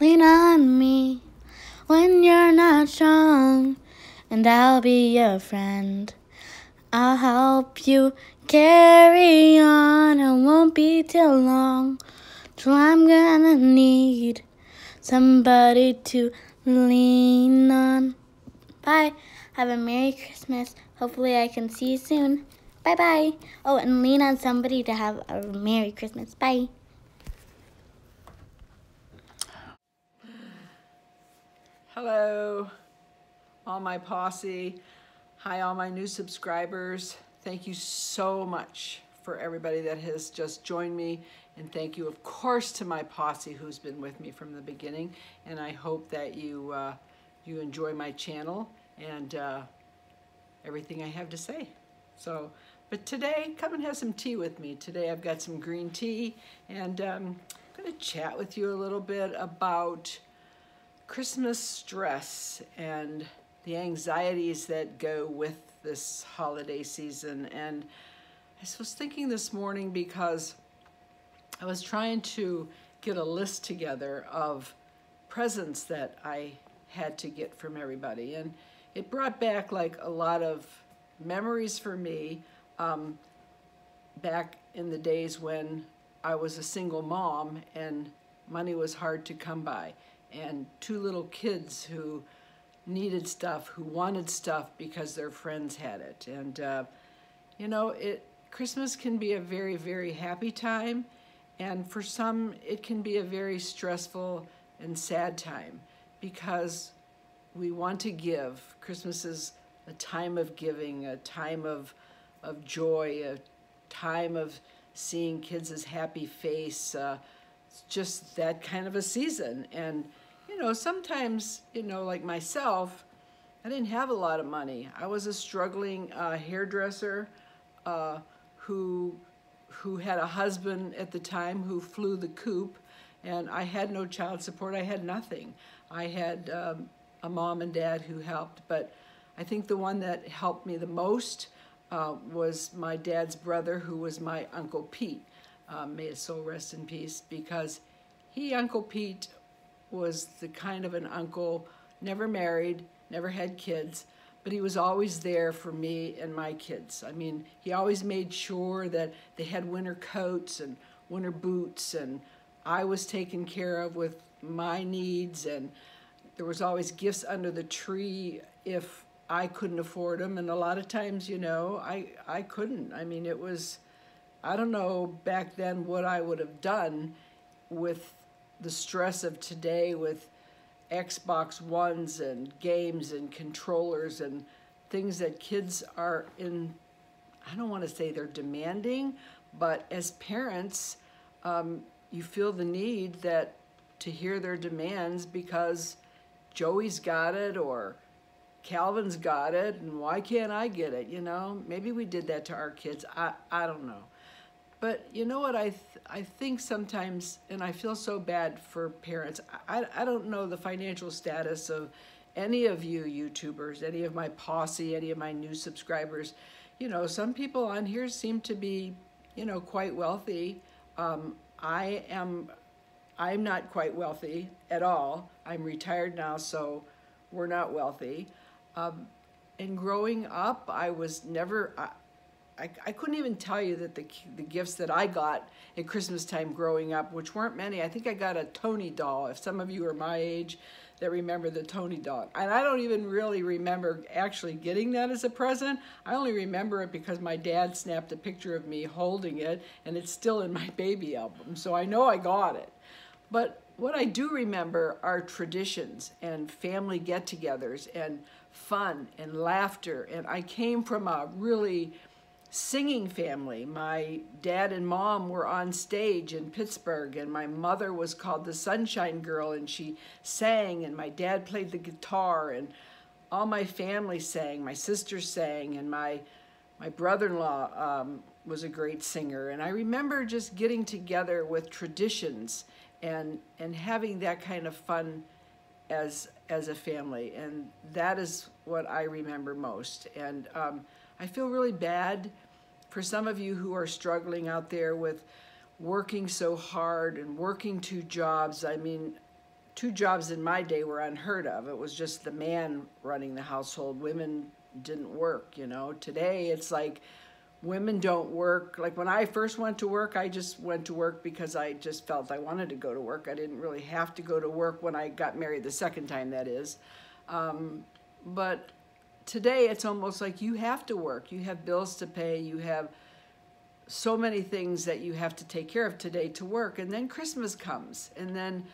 Lean on me when you're not strong, and I'll be your friend. I'll help you carry on. It won't be too long till I'm gonna need somebody to lean on. Bye. Have a Merry Christmas. Hopefully, I can see you soon. Bye bye. Oh, and lean on somebody to have a Merry Christmas. Bye. Hello, all my posse. Hi, all my new subscribers. Thank you so much for everybody that has just joined me. And thank you, of course, to my posse who's been with me from the beginning. And I hope that you, uh, you enjoy my channel and uh, everything I have to say. So, but today, come and have some tea with me. Today I've got some green tea and um, I'm gonna chat with you a little bit about Christmas stress and the anxieties that go with this holiday season. And I was thinking this morning because I was trying to get a list together of presents that I had to get from everybody. And it brought back like a lot of memories for me um, back in the days when I was a single mom and money was hard to come by and two little kids who needed stuff, who wanted stuff because their friends had it. And, uh, you know, it Christmas can be a very, very happy time. And for some, it can be a very stressful and sad time because we want to give. Christmas is a time of giving, a time of, of joy, a time of seeing kids' happy face. Uh, it's just that kind of a season. And know, sometimes, you know, like myself, I didn't have a lot of money. I was a struggling uh, hairdresser uh, who, who had a husband at the time who flew the coop, and I had no child support. I had nothing. I had um, a mom and dad who helped, but I think the one that helped me the most uh, was my dad's brother, who was my Uncle Pete. Um, may his soul rest in peace, because he, Uncle Pete, was the kind of an uncle, never married, never had kids, but he was always there for me and my kids. I mean, he always made sure that they had winter coats and winter boots, and I was taken care of with my needs, and there was always gifts under the tree if I couldn't afford them, and a lot of times, you know, I, I couldn't. I mean, it was, I don't know back then what I would have done with the stress of today with Xbox Ones and games and controllers and things that kids are in, I don't want to say they're demanding, but as parents, um, you feel the need that to hear their demands because Joey's got it or Calvin's got it and why can't I get it, you know? Maybe we did that to our kids. I, I don't know. But you know what I th I think sometimes, and I feel so bad for parents. I, I don't know the financial status of any of you YouTubers, any of my posse, any of my new subscribers. You know, some people on here seem to be, you know, quite wealthy. Um, I am, I'm not quite wealthy at all. I'm retired now, so we're not wealthy. Um, and growing up, I was never, I, I, I couldn't even tell you that the, the gifts that I got at Christmas time growing up, which weren't many, I think I got a Toni doll. If some of you are my age that remember the Toni doll. And I don't even really remember actually getting that as a present. I only remember it because my dad snapped a picture of me holding it and it's still in my baby album. So I know I got it. But what I do remember are traditions and family get-togethers and fun and laughter. And I came from a really singing family. My dad and mom were on stage in Pittsburgh, and my mother was called the Sunshine Girl, and she sang, and my dad played the guitar, and all my family sang. My sister sang, and my my brother-in-law um, was a great singer. And I remember just getting together with traditions and and having that kind of fun as as a family, and that is what I remember most. And um, I feel really bad for some of you who are struggling out there with working so hard and working two jobs. I mean, two jobs in my day were unheard of. It was just the man running the household. Women didn't work, you know. Today it's like women don't work. Like when I first went to work, I just went to work because I just felt I wanted to go to work. I didn't really have to go to work when I got married the second time, that is. Um, but today it's almost like you have to work. You have bills to pay. You have so many things that you have to take care of today to work. And then Christmas comes. And then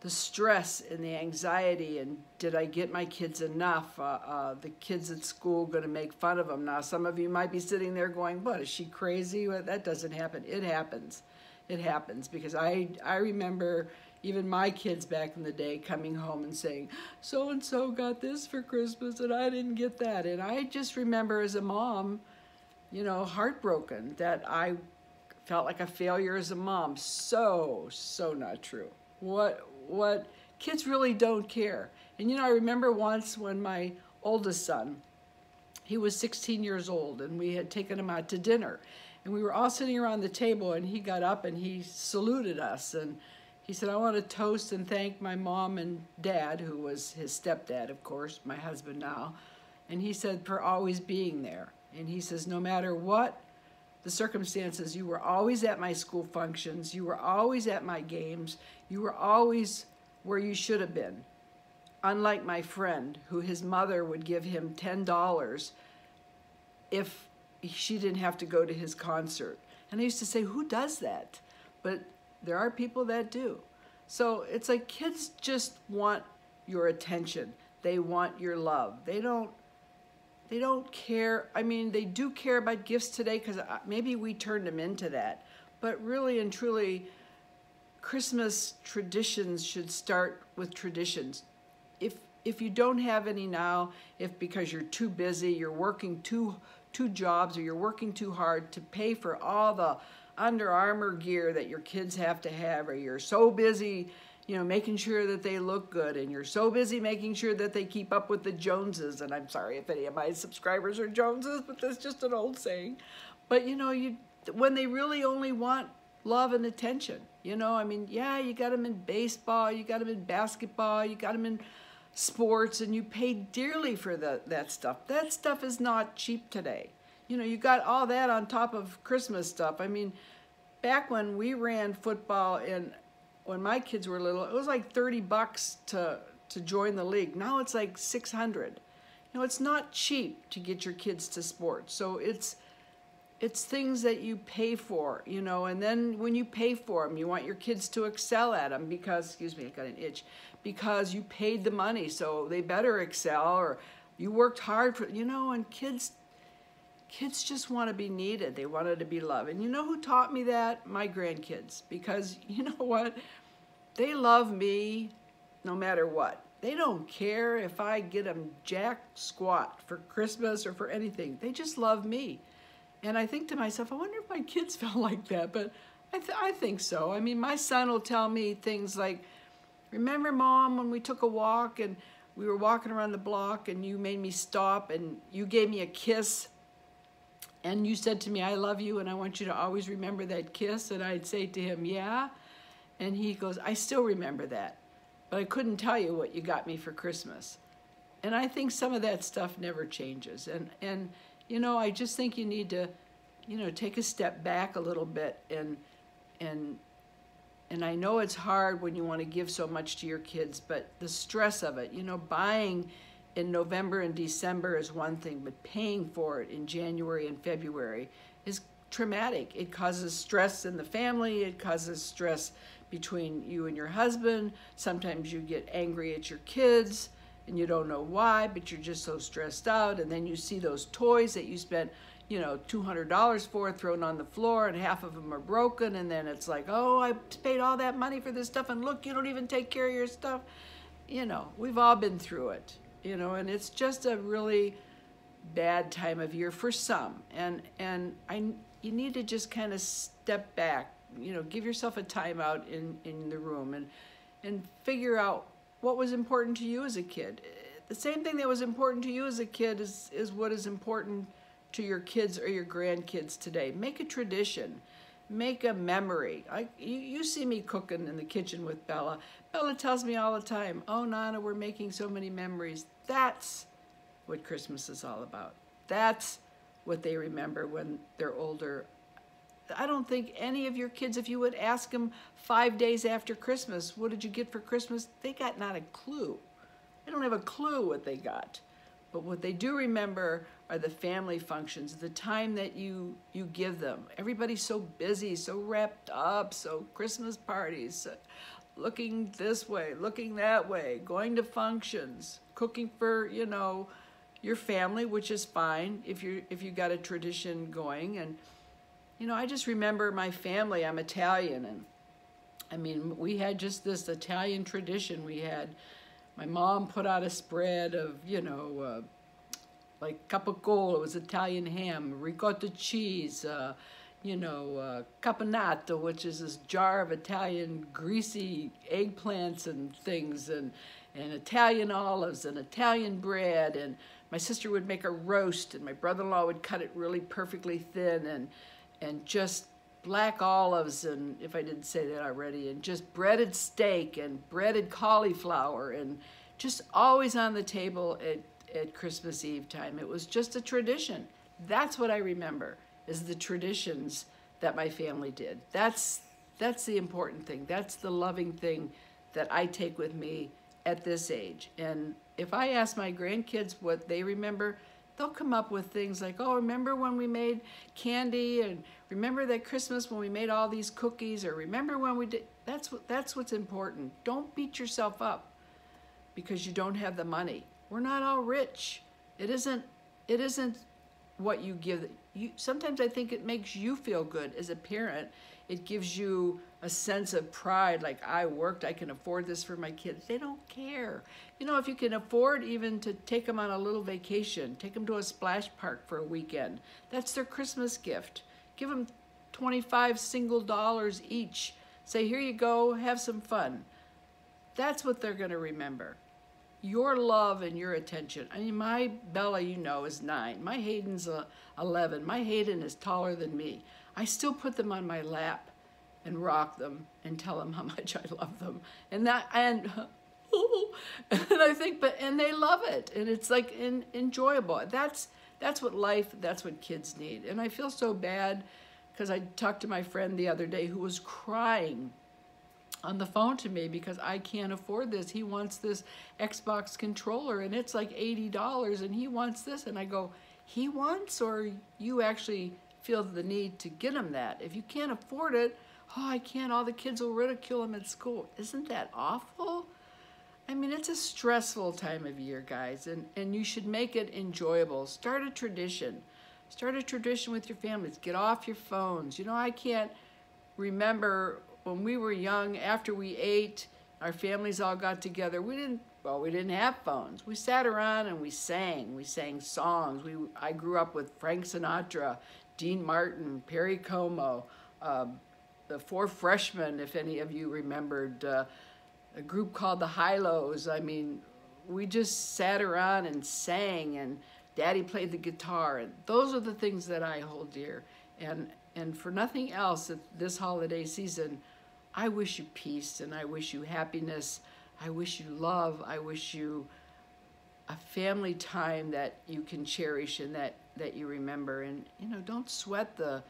the stress and the anxiety and did I get my kids enough? Uh, uh, the kids at school going to make fun of them. Now, some of you might be sitting there going, what, is she crazy? Well, that doesn't happen. It happens. It happens because I, I remember even my kids back in the day coming home and saying, so and so got this for Christmas and I didn't get that. And I just remember as a mom, you know, heartbroken that I felt like a failure as a mom. So, so not true. What, what, kids really don't care. And you know, I remember once when my oldest son, he was 16 years old and we had taken him out to dinner and we were all sitting around the table and he got up and he saluted us and he said, I want to toast and thank my mom and dad, who was his stepdad, of course, my husband now. And he said, for always being there. And he says, no matter what the circumstances, you were always at my school functions, you were always at my games, you were always where you should have been. Unlike my friend, who his mother would give him $10 if she didn't have to go to his concert. And I used to say, who does that? But there are people that do. So it's like kids just want your attention. They want your love. They don't they don't care. I mean, they do care about gifts today because uh, maybe we turned them into that. But really and truly, Christmas traditions should start with traditions. If if you don't have any now, if because you're too busy, you're working two two jobs or you're working too hard to pay for all the Under Armour gear that your kids have to have, or you're so busy you know, making sure that they look good and you're so busy making sure that they keep up with the Joneses. And I'm sorry if any of my subscribers are Joneses, but that's just an old saying. But you know, you when they really only want love and attention, you know, I mean, yeah, you got them in baseball, you got them in basketball, you got them in sports, and you pay dearly for the, that stuff. That stuff is not cheap today. You know, you got all that on top of Christmas stuff. I mean, back when we ran football and when my kids were little, it was like 30 bucks to, to join the league. Now it's like 600. You know, it's not cheap to get your kids to sports. So it's, it's things that you pay for, you know, and then when you pay for them, you want your kids to excel at them because, excuse me, I got an itch, because you paid the money, so they better excel or you worked hard for, you know, and kids kids just want to be needed. They wanted to be loved. And you know who taught me that? My grandkids. Because you know what? They love me no matter what. They don't care if I get them jack squat for Christmas or for anything. They just love me. And I think to myself, I wonder if my kids felt like that. But I, th I think so. I mean, my son will tell me things like, remember, Mom, when we took a walk and we were walking around the block and you made me stop and you gave me a kiss and you said to me, I love you and I want you to always remember that kiss. And I'd say to him, yeah. And he goes, I still remember that, but I couldn't tell you what you got me for Christmas. And I think some of that stuff never changes. And, and you know, I just think you need to, you know, take a step back a little bit and, and, and I know it's hard when you want to give so much to your kids, but the stress of it, you know, buying in November and December is one thing, but paying for it in January and February is traumatic. It causes stress in the family, it causes stress between you and your husband. Sometimes you get angry at your kids and you don't know why, but you're just so stressed out. And then you see those toys that you spent, you know, $200 for thrown on the floor and half of them are broken. And then it's like, oh, I paid all that money for this stuff and look, you don't even take care of your stuff. You know, we've all been through it you know, and it's just a really bad time of year for some. And and I you need to just kind of step back, you know, give yourself a timeout in in the room and and figure out what was important to you as a kid. The same thing that was important to you as a kid is is what is important to your kids or your grandkids today. Make a tradition. make a memory. I, you, you see me cooking in the kitchen with Bella. Bella tells me all the time, oh, Nana, we're making so many memories. That's what Christmas is all about. That's what they remember when they're older. I don't think any of your kids, if you would ask them five days after Christmas, what did you get for Christmas? They got not a clue. They don't have a clue what they got. But what they do remember are the family functions, the time that you you give them. Everybody's so busy, so wrapped up, so Christmas parties, looking this way, looking that way, going to functions, cooking for, you know, your family, which is fine if you if you got a tradition going and you know, I just remember my family, I'm Italian and I mean, we had just this Italian tradition. We had my mom put out a spread of, you know, uh, like capicola, it was Italian ham, ricotta cheese, uh, you know, uh, caponata, which is this jar of Italian greasy eggplants and things, and, and Italian olives and Italian bread. And my sister would make a roast, and my brother-in-law would cut it really perfectly thin, and, and just black olives, and if I didn't say that already, and just breaded steak and breaded cauliflower, and just always on the table at, at Christmas Eve time. It was just a tradition. That's what I remember is the traditions that my family did. That's that's the important thing. That's the loving thing that I take with me at this age. And if I ask my grandkids what they remember, they'll come up with things like, oh, remember when we made candy and remember that Christmas when we made all these cookies or remember when we did, that's, what, that's what's important. Don't beat yourself up because you don't have the money. We're not all rich. It isn't, it isn't what you give. You, sometimes I think it makes you feel good as a parent. It gives you a sense of pride, like I worked, I can afford this for my kids. They don't care. You know, if you can afford even to take them on a little vacation, take them to a splash park for a weekend, that's their Christmas gift. Give them 25 single dollars each. Say, here you go, have some fun. That's what they're going to remember your love and your attention. I mean, my Bella, you know, is nine. My Hayden's uh, 11. My Hayden is taller than me. I still put them on my lap and rock them and tell them how much I love them. And that, and, and I think, but, and they love it. And it's like in, enjoyable. That's, that's what life, that's what kids need. And I feel so bad because I talked to my friend the other day who was crying on the phone to me because I can't afford this. He wants this Xbox controller and it's like $80 and he wants this. And I go, he wants or you actually feel the need to get him that? If you can't afford it, oh, I can't, all the kids will ridicule him at school. Isn't that awful? I mean, it's a stressful time of year, guys, and, and you should make it enjoyable. Start a tradition. Start a tradition with your families. Get off your phones. You know, I can't remember when we were young, after we ate, our families all got together. We didn't, well, we didn't have phones. We sat around and we sang. We sang songs. We, I grew up with Frank Sinatra, Dean Martin, Perry Como, uh, the Four Freshmen, if any of you remembered, uh, a group called the Hi-Lo's. I mean, we just sat around and sang and Daddy played the guitar. And those are the things that I hold dear. And, and for nothing else, this holiday season, I wish you peace and I wish you happiness. I wish you love. I wish you a family time that you can cherish and that, that you remember. And, you know, don't sweat the,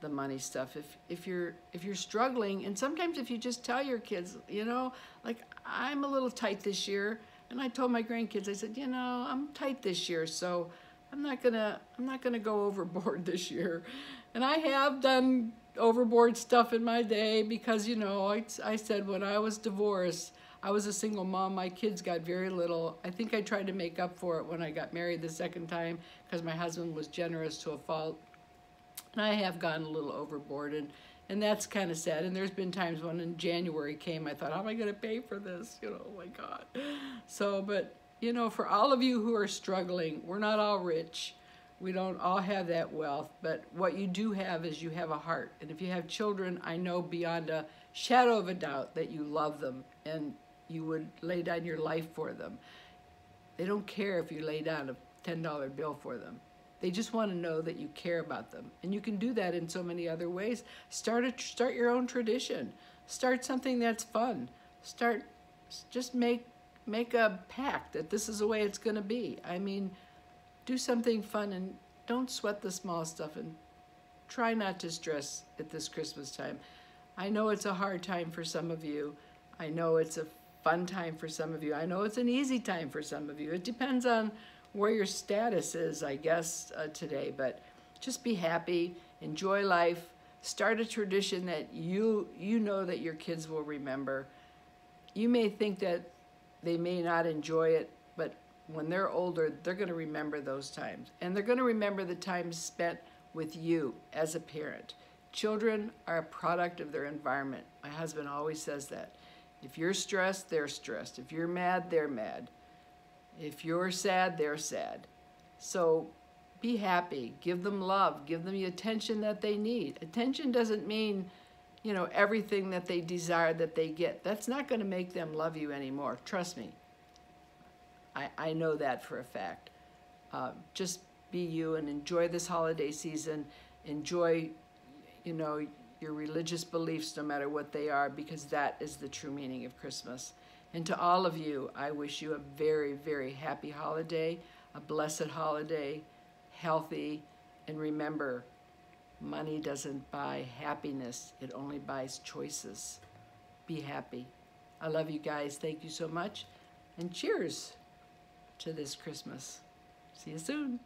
the money stuff. If, if you're, if you're struggling, and sometimes if you just tell your kids, you know, like I'm a little tight this year. And I told my grandkids, I said, you know, I'm tight this year. So I'm not gonna, I'm not gonna go overboard this year. And I have done overboard stuff in my day because, you know, I, I said when I was divorced, I was a single mom. My kids got very little. I think I tried to make up for it when I got married the second time because my husband was generous to a fault. And I have gone a little overboard, and, and that's kind of sad. And there's been times when in January came, I thought, how am I going to pay for this? You know, oh my God. So, but, you know, for all of you who are struggling, we're not all rich. We don't all have that wealth, but what you do have is you have a heart. And if you have children, I know beyond a shadow of a doubt that you love them and you would lay down your life for them. They don't care if you lay down a $10 bill for them. They just want to know that you care about them. And you can do that in so many other ways. Start a start your own tradition. Start something that's fun. Start just make make a pact that this is the way it's going to be. I mean, do something fun and don't sweat the small stuff and try not to stress at this Christmas time. I know it's a hard time for some of you. I know it's a fun time for some of you. I know it's an easy time for some of you. It depends on where your status is, I guess, uh, today. But just be happy, enjoy life, start a tradition that you you know that your kids will remember. You may think that they may not enjoy it, when they're older, they're going to remember those times. And they're going to remember the times spent with you as a parent. Children are a product of their environment. My husband always says that. If you're stressed, they're stressed. If you're mad, they're mad. If you're sad, they're sad. So be happy. Give them love. Give them the attention that they need. Attention doesn't mean, you know, everything that they desire that they get. That's not going to make them love you anymore. Trust me. I, I know that for a fact. Uh, just be you and enjoy this holiday season. Enjoy, you know, your religious beliefs, no matter what they are, because that is the true meaning of Christmas. And to all of you, I wish you a very, very happy holiday, a blessed holiday, healthy, and remember, money doesn't buy happiness, it only buys choices. Be happy. I love you guys. Thank you so much. And cheers to this Christmas. See you soon.